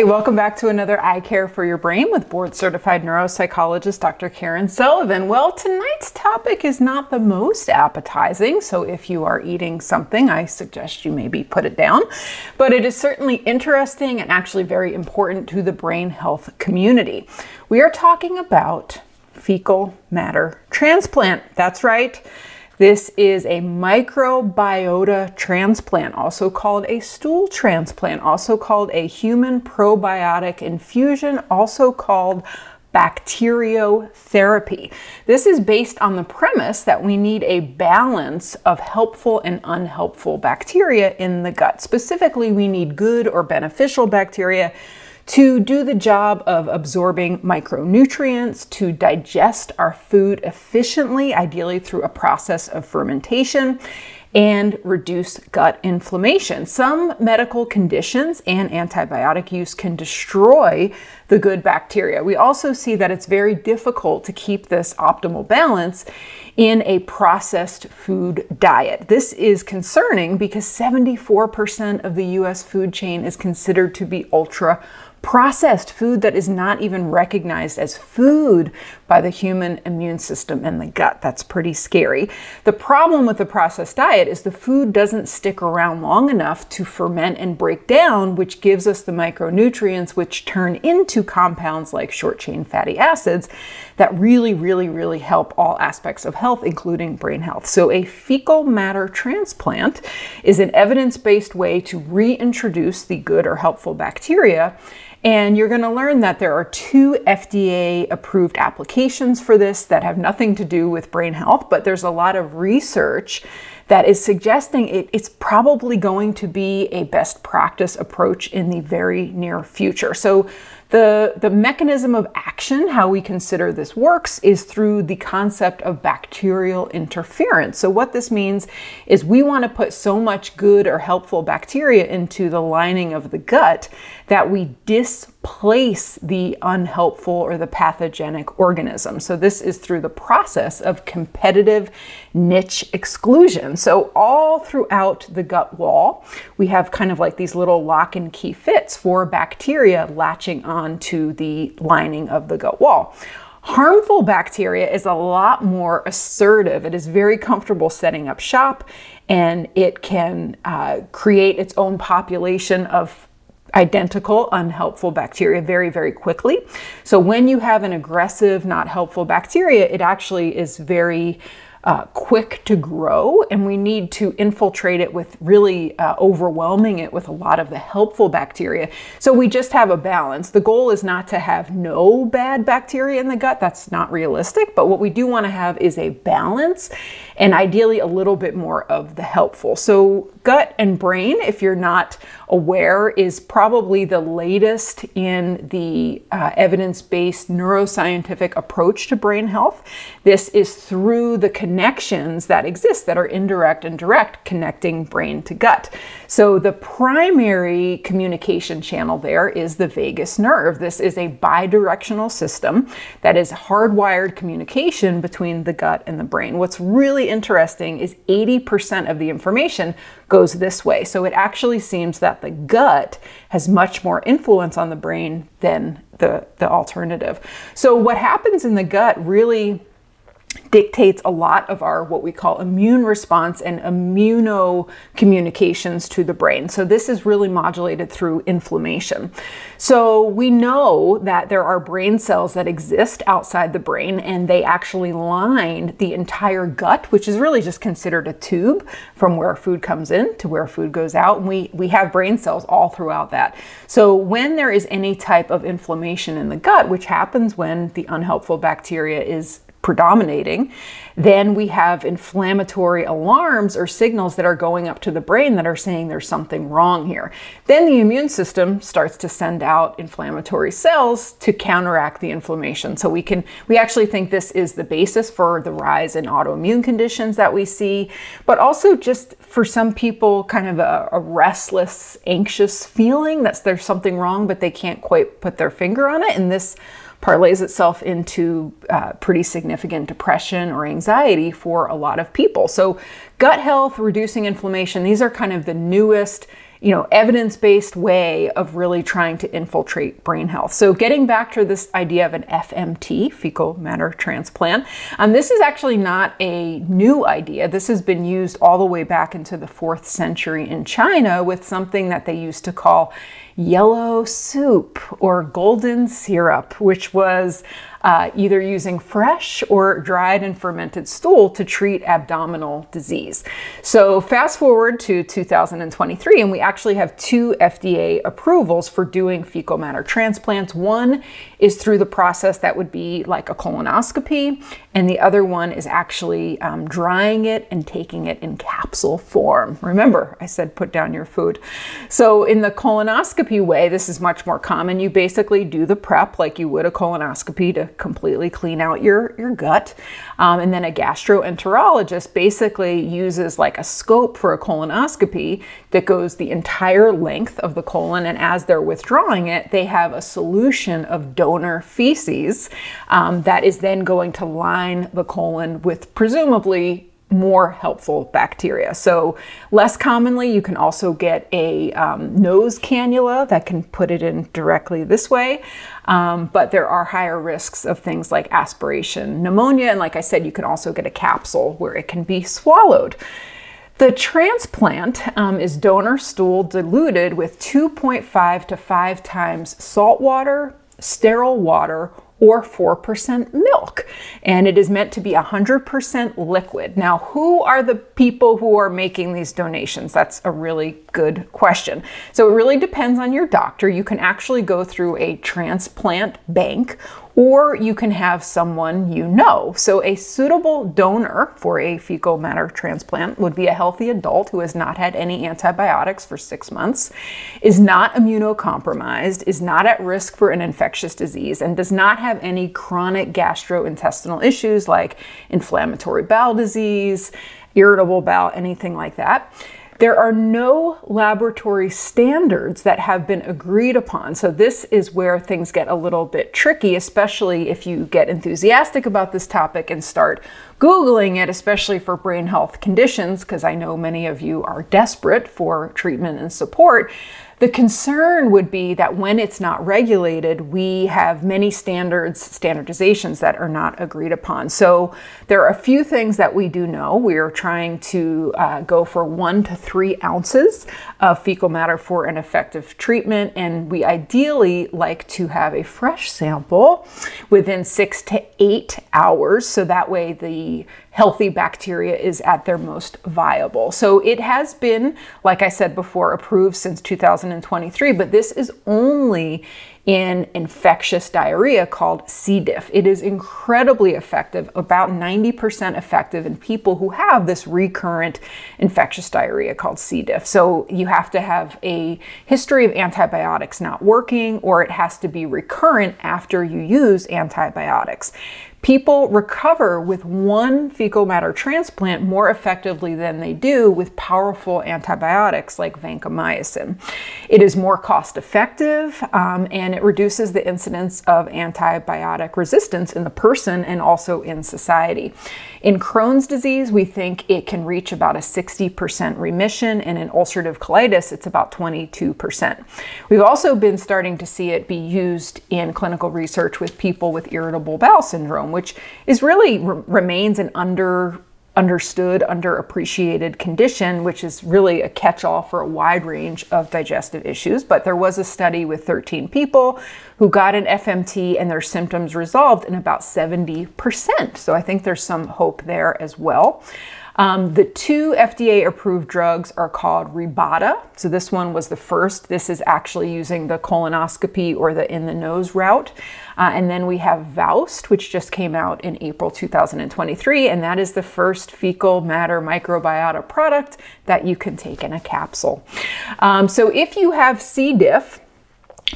Hi, welcome back to another I Care for Your Brain with board certified neuropsychologist Dr. Karen Sullivan. Well, tonight's topic is not the most appetizing, so if you are eating something, I suggest you maybe put it down. But it is certainly interesting and actually very important to the brain health community. We are talking about fecal matter transplant. That's right. This is a microbiota transplant, also called a stool transplant, also called a human probiotic infusion, also called bacteriotherapy. This is based on the premise that we need a balance of helpful and unhelpful bacteria in the gut. Specifically, we need good or beneficial bacteria to do the job of absorbing micronutrients, to digest our food efficiently, ideally through a process of fermentation, and reduce gut inflammation. Some medical conditions and antibiotic use can destroy the good bacteria. We also see that it's very difficult to keep this optimal balance in a processed food diet. This is concerning because 74% of the US food chain is considered to be ultra processed food that is not even recognized as food by the human immune system and the gut. That's pretty scary. The problem with the processed diet is the food doesn't stick around long enough to ferment and break down, which gives us the micronutrients which turn into compounds like short chain fatty acids that really, really, really help all aspects of health, including brain health. So, a fecal matter transplant is an evidence based way to reintroduce the good or helpful bacteria and you're going to learn that there are two FDA approved applications for this that have nothing to do with brain health, but there's a lot of research that is suggesting it, it's probably going to be a best practice approach in the very near future. So the, the mechanism of action, how we consider this works, is through the concept of bacterial interference. So, what this means is we want to put so much good or helpful bacteria into the lining of the gut that we displace the unhelpful or the pathogenic organism. So, this is through the process of competitive niche exclusion. So, all throughout the gut wall, we have kind of like these little lock and key fits for bacteria latching onto the lining of the gut wall. Harmful bacteria is a lot more assertive. It is very comfortable setting up shop and it can uh, create its own population of identical unhelpful bacteria very, very quickly. So when you have an aggressive, not helpful bacteria, it actually is very uh, quick to grow, and we need to infiltrate it with really uh, overwhelming it with a lot of the helpful bacteria. So we just have a balance. The goal is not to have no bad bacteria in the gut, that's not realistic, but what we do want to have is a balance and ideally a little bit more of the helpful. So, gut and brain, if you're not aware, is probably the latest in the uh, evidence based neuroscientific approach to brain health. This is through the connections that exist that are indirect and direct, connecting brain to gut. So, the primary communication channel there is the vagus nerve. This is a bidirectional system that is hardwired communication between the gut and the brain. What's really interesting is 80% of the information goes this way. So it actually seems that the gut has much more influence on the brain than the, the alternative. So what happens in the gut really dictates a lot of our what we call immune response and immuno communications to the brain. So this is really modulated through inflammation. So we know that there are brain cells that exist outside the brain and they actually line the entire gut, which is really just considered a tube from where food comes in to where food goes out. And we, we have brain cells all throughout that. So when there is any type of inflammation in the gut, which happens when the unhelpful bacteria is predominating, then we have inflammatory alarms or signals that are going up to the brain that are saying there's something wrong here. Then the immune system starts to send out inflammatory cells to counteract the inflammation. So we can we actually think this is the basis for the rise in autoimmune conditions that we see, but also just for some people kind of a, a restless, anxious feeling that there's something wrong but they can't quite put their finger on it and this parlays itself into uh, pretty significant depression or anxiety for a lot of people. So, gut health, reducing inflammation, these are kind of the newest you know, evidence-based way of really trying to infiltrate brain health. So getting back to this idea of an FMT, fecal matter transplant, um, this is actually not a new idea. This has been used all the way back into the fourth century in China with something that they used to call yellow soup or golden syrup, which was uh, either using fresh or dried and fermented stool to treat abdominal disease. So fast forward to 2023, and we actually have two FDA approvals for doing fecal matter transplants. One is through the process that would be like a colonoscopy, and the other one is actually um, drying it and taking it in capsule form. Remember, I said put down your food. So in the colonoscopy way, this is much more common. You basically do the prep like you would a colonoscopy to completely clean out your, your gut. Um, and then a gastroenterologist basically uses like a scope for a colonoscopy that goes the entire length of the colon. And as they're withdrawing it, they have a solution of donor feces um, that is then going to line the colon with presumably more helpful bacteria. So less commonly, you can also get a um, nose cannula that can put it in directly this way. Um, but there are higher risks of things like aspiration pneumonia. And like I said, you can also get a capsule where it can be swallowed. The transplant um, is donor stool diluted with 2.5 to 5 times salt water, sterile water, or 4% milk. And it is meant to be 100% liquid. Now, who are the people who are making these donations? That's a really good question. So it really depends on your doctor. You can actually go through a transplant bank or you can have someone you know. So, a suitable donor for a fecal matter transplant would be a healthy adult who has not had any antibiotics for six months, is not immunocompromised, is not at risk for an infectious disease, and does not have any chronic gastrointestinal issues like inflammatory bowel disease, irritable bowel, anything like that. There are no laboratory standards that have been agreed upon. So, this is where things get a little bit tricky, especially if you get enthusiastic about this topic and start Googling it, especially for brain health conditions, because I know many of you are desperate for treatment and support. The concern would be that when it's not regulated, we have many standards, standardizations that are not agreed upon. So there are a few things that we do know. We are trying to uh, go for one to three ounces of fecal matter for an effective treatment, and we ideally like to have a fresh sample within six to eight hours, so that way the healthy bacteria is at their most viable. So it has been, like I said before, approved since 2023, but this is only in infectious diarrhea called C. diff. It is incredibly effective, about 90% effective in people who have this recurrent infectious diarrhea called C. diff. So you have to have a history of antibiotics not working, or it has to be recurrent after you use antibiotics. People recover with one fecal matter transplant more effectively than they do with powerful antibiotics like vancomycin. It is more cost effective um, and it reduces the incidence of antibiotic resistance in the person and also in society. In Crohn's disease, we think it can reach about a 60% remission, and in ulcerative colitis, it's about 22%. We've also been starting to see it be used in clinical research with people with irritable bowel syndrome, which is really remains an under understood, underappreciated condition, which is really a catch all for a wide range of digestive issues. But there was a study with 13 people who got an FMT and their symptoms resolved in about 70%. So I think there's some hope there as well. Um, the two FDA approved drugs are called Rebyota. So this one was the first. This is actually using the colonoscopy or the in the nose route. Uh, and then we have Vowst, which just came out in April 2023. And that is the first fecal matter microbiota product that you can take in a capsule. Um, so if you have C. diff,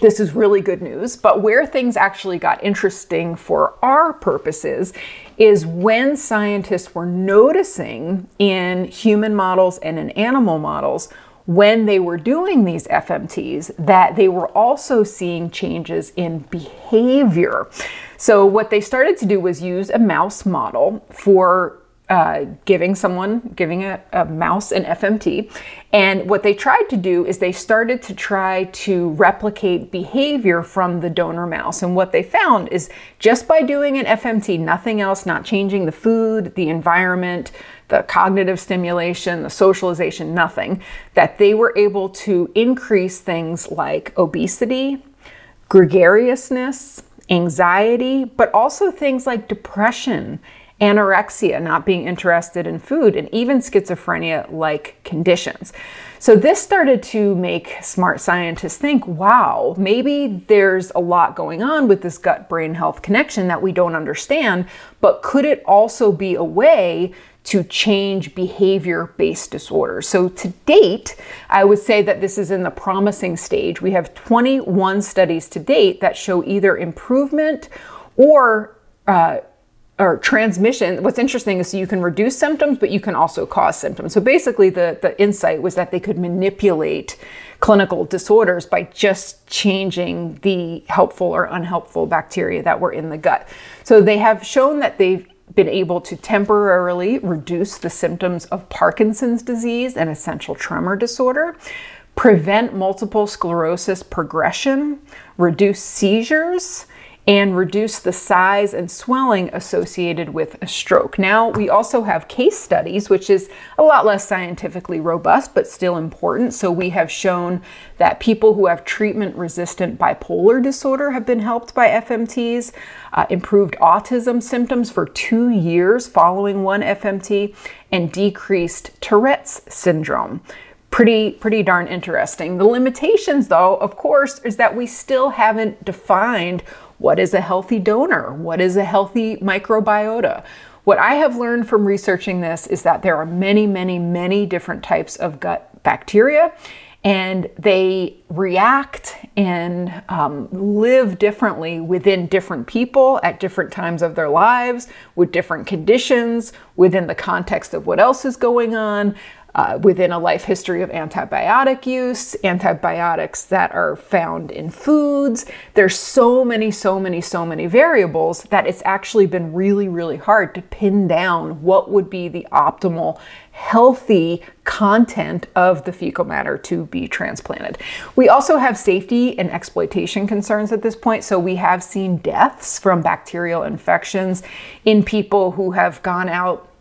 this is really good news. But where things actually got interesting for our purposes is when scientists were noticing in human models and in animal models when they were doing these FMTs that they were also seeing changes in behavior. So, what they started to do was use a mouse model for uh, giving someone, giving a, a, mouse an FMT. And what they tried to do is they started to try to replicate behavior from the donor mouse. And what they found is just by doing an FMT, nothing else, not changing the food, the environment, the cognitive stimulation, the socialization, nothing, that they were able to increase things like obesity, gregariousness, anxiety, but also things like depression anorexia, not being interested in food, and even schizophrenia like conditions. So, this started to make smart scientists think wow, maybe there's a lot going on with this gut brain health connection that we don't understand, but could it also be a way to change behavior based disorders. So, to date, I would say that this is in the promising stage. We have 21 studies to date that show either improvement or uh, or transmission, what's interesting is you can reduce symptoms, but you can also cause symptoms. So basically, the, the insight was that they could manipulate clinical disorders by just changing the helpful or unhelpful bacteria that were in the gut. So they have shown that they've been able to temporarily reduce the symptoms of Parkinson's disease and essential tremor disorder, prevent multiple sclerosis progression, reduce seizures and reduce the size and swelling associated with a stroke. Now, we also have case studies, which is a lot less scientifically robust, but still important. So, we have shown that people who have treatment resistant bipolar disorder have been helped by FMTs, uh, improved autism symptoms for two years following one FMT, and decreased Tourette's syndrome pretty pretty darn interesting. The limitations though, of course, is that we still haven't defined what is a healthy donor? What is a healthy microbiota? What I have learned from researching this is that there are many, many, many different types of gut bacteria, and they react and um, live differently within different people at different times of their lives, with different conditions, within the context of what else is going on uh, within a life history of antibiotic use, antibiotics that are found in foods. There's so many, so many, so many variables that it's actually been really, really hard to pin down what would be the optimal healthy content of the fecal matter to be transplanted. We also have safety and exploitation concerns at this point. So we have seen deaths from bacterial infections in people who have gone out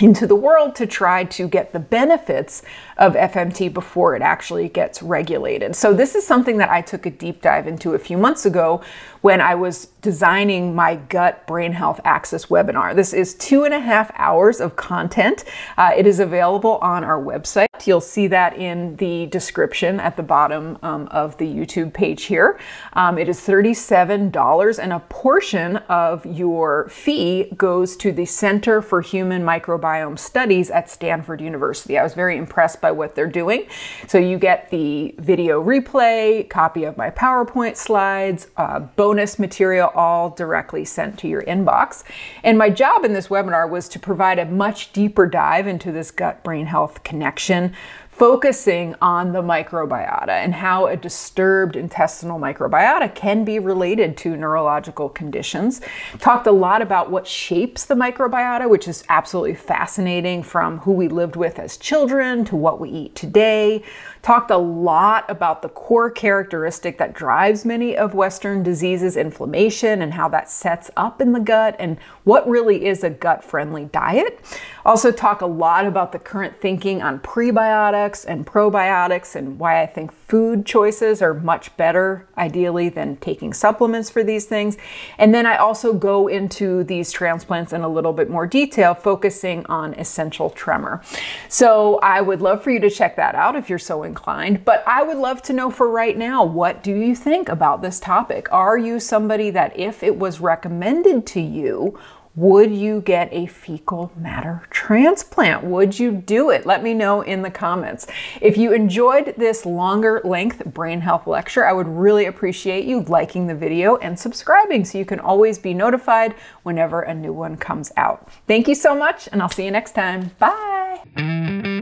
into the world to try to get the benefits of FMT before it actually gets regulated. So, this is something that I took a deep dive into a few months ago when I was designing my gut brain health axis webinar. This is two and a half hours of content. Uh, it is available on our website. You'll see that in the description at the bottom um, of the YouTube page here. Um, it is $37, and a portion of your fee goes to the Center for Human Microbiome Studies at Stanford University. I was very impressed by what they're doing. So you get the video replay, copy of my PowerPoint slides, uh, bonus material, all directly sent to your inbox. And my job in this webinar was to provide a much deeper dive into this gut brain health connection focusing on the microbiota and how a disturbed intestinal microbiota can be related to neurological conditions. Talked a lot about what shapes the microbiota, which is absolutely fascinating from who we lived with as children to what we eat today. Talked a lot about the core characteristic that drives many of Western diseases, inflammation, and how that sets up in the gut, and what really is a gut friendly diet. Also, talk a lot about the current thinking on prebiotics and probiotics and why I think food choices are much better, ideally, than taking supplements for these things. And then I also go into these transplants in a little bit more detail, focusing on essential tremor. So I would love for you to check that out if you're so inclined. But I would love to know for right now, what do you think about this topic? Are you somebody that if it was recommended to you, would you get a fecal matter transplant? Would you do it? Let me know in the comments. If you enjoyed this longer length brain health lecture, I would really appreciate you liking the video and subscribing so you can always be notified whenever a new one comes out. Thank you so much, and I'll see you next time. Bye.